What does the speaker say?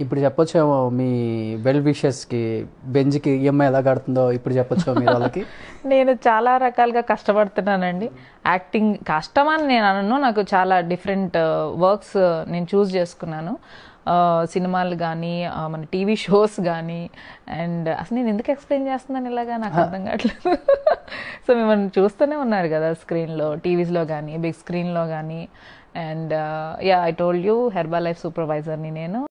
ఇప్పుడు చెప్పొచ్చేమో మీ వెల్ విషెస్కి బెంజ్కి ఈఎంఐ ఎలా కడుతుందో ఇప్పుడు చెప్పొచ్చు మీ వాళ్ళకి. నేను చాలా రకాలుగా కష్టపడుతున్నానండి. యాక్టింగ్ కష్టం అని నేను అనను నాకు చాలా డిఫరెంట్ వర్క్స్ uh, నేను చూస్ చేసుకున్నాను. Uh, సినిమాలు కానీ uh, మన టీవీ షోస్ కానీ అండ్ అసలు నేను ఎందుకు ఎక్స్ప్లెయిన్ చేస్తున్నాను ఇలాగా? నాకు అర్థం కావట్లేదు. సో మిమ్మల్ని చూస్తూనే ఉన్నారు కదా స్క్రీన్లో టీవీస్లో కానీ బిగ్ స్క్రీన్లో కానీ and ya I told you Herbalife సూపర్వైజర్ని నేను.